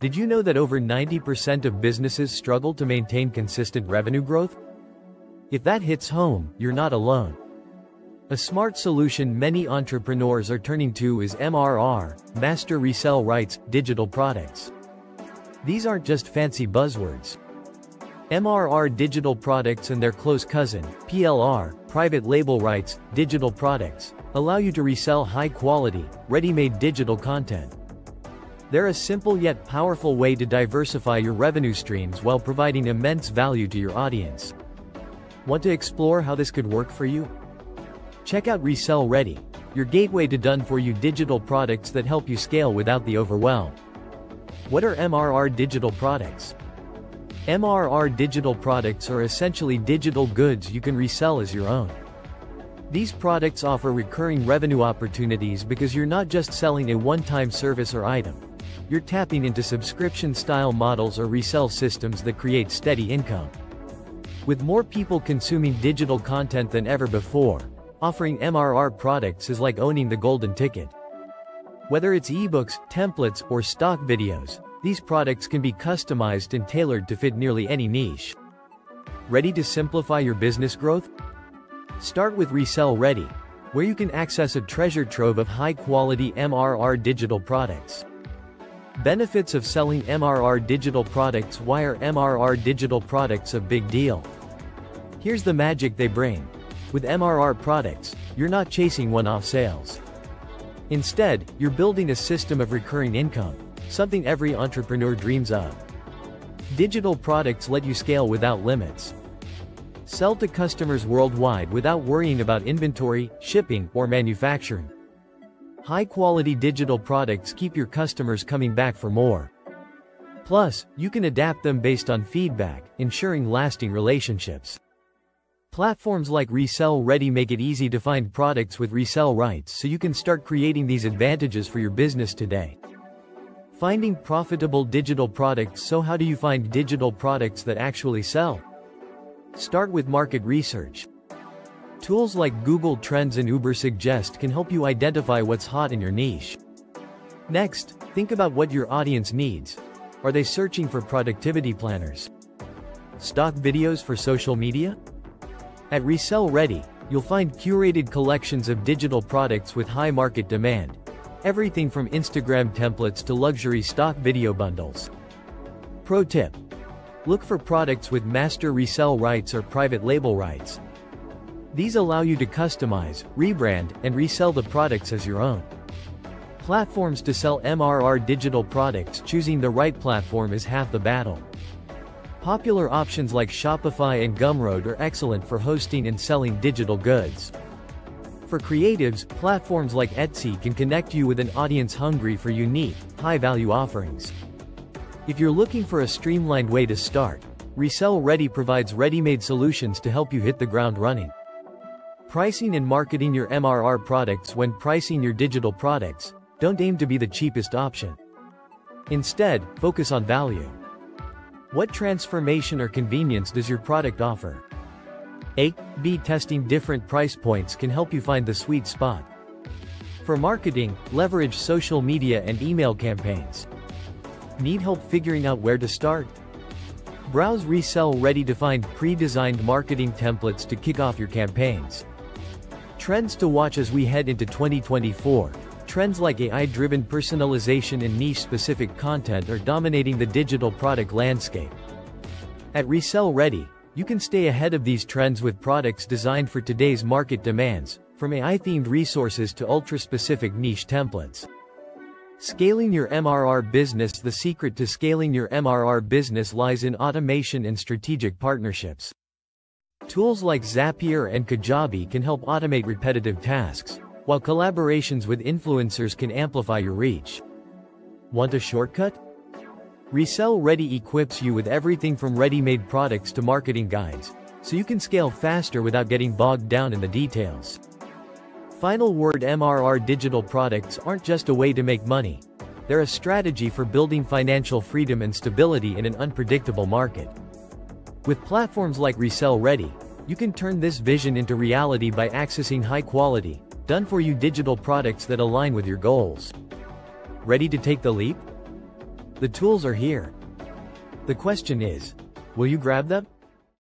Did you know that over 90% of businesses struggle to maintain consistent revenue growth? If that hits home, you're not alone. A smart solution many entrepreneurs are turning to is MRR, Master Resell Rights, digital products. These aren't just fancy buzzwords. MRR digital products and their close cousin, PLR, private label rights, digital products, allow you to resell high-quality, ready-made digital content. They're a simple yet powerful way to diversify your revenue streams while providing immense value to your audience. Want to explore how this could work for you? Check out Resell Ready, your gateway to done-for-you digital products that help you scale without the overwhelm. What are MRR digital products? MRR digital products are essentially digital goods you can resell as your own. These products offer recurring revenue opportunities because you're not just selling a one-time service or item. You're tapping into subscription-style models or resell systems that create steady income. With more people consuming digital content than ever before, offering MRR products is like owning the golden ticket. Whether it's ebooks, templates, or stock videos, these products can be customized and tailored to fit nearly any niche. Ready to simplify your business growth? Start with Resell Ready, where you can access a treasure trove of high-quality MRR digital products. Benefits of selling MRR digital products Why are MRR digital products a big deal? Here's the magic they bring. With MRR products, you're not chasing one-off sales. Instead, you're building a system of recurring income, something every entrepreneur dreams of. Digital products let you scale without limits. Sell to customers worldwide without worrying about inventory, shipping, or manufacturing. High-quality digital products keep your customers coming back for more. Plus, you can adapt them based on feedback, ensuring lasting relationships. Platforms like Resell Ready make it easy to find products with resell rights so you can start creating these advantages for your business today. Finding profitable digital products So how do you find digital products that actually sell? Start with market research. Tools like Google Trends and Ubersuggest can help you identify what's hot in your niche. Next, think about what your audience needs. Are they searching for productivity planners? Stock videos for social media? At Resell Ready, you'll find curated collections of digital products with high market demand, Everything from Instagram templates to luxury stock video bundles. Pro tip. Look for products with master resell rights or private label rights. These allow you to customize, rebrand, and resell the products as your own. Platforms to sell MRR digital products Choosing the right platform is half the battle. Popular options like Shopify and Gumroad are excellent for hosting and selling digital goods. For creatives, platforms like Etsy can connect you with an audience hungry for unique, high-value offerings. If you're looking for a streamlined way to start, Resell Ready provides ready-made solutions to help you hit the ground running. Pricing and marketing your MRR products When pricing your digital products, don't aim to be the cheapest option. Instead, focus on value. What transformation or convenience does your product offer? A-B testing different price points can help you find the sweet spot. For marketing, leverage social media and email campaigns. Need help figuring out where to start? Browse Resell Ready to find pre-designed marketing templates to kick off your campaigns. Trends to watch as we head into 2024. Trends like AI-driven personalization and niche-specific content are dominating the digital product landscape. At Resell Ready, you can stay ahead of these trends with products designed for today's market demands, from AI-themed resources to ultra-specific niche templates. Scaling your MRR business The secret to scaling your MRR business lies in automation and strategic partnerships. Tools like Zapier and Kajabi can help automate repetitive tasks, while collaborations with influencers can amplify your reach. Want a shortcut? Resell Ready equips you with everything from ready-made products to marketing guides, so you can scale faster without getting bogged down in the details. Final word MRR digital products aren't just a way to make money. They're a strategy for building financial freedom and stability in an unpredictable market. With platforms like Resell Ready, you can turn this vision into reality by accessing high-quality, done-for-you digital products that align with your goals. Ready to take the leap? The tools are here. The question is, will you grab them?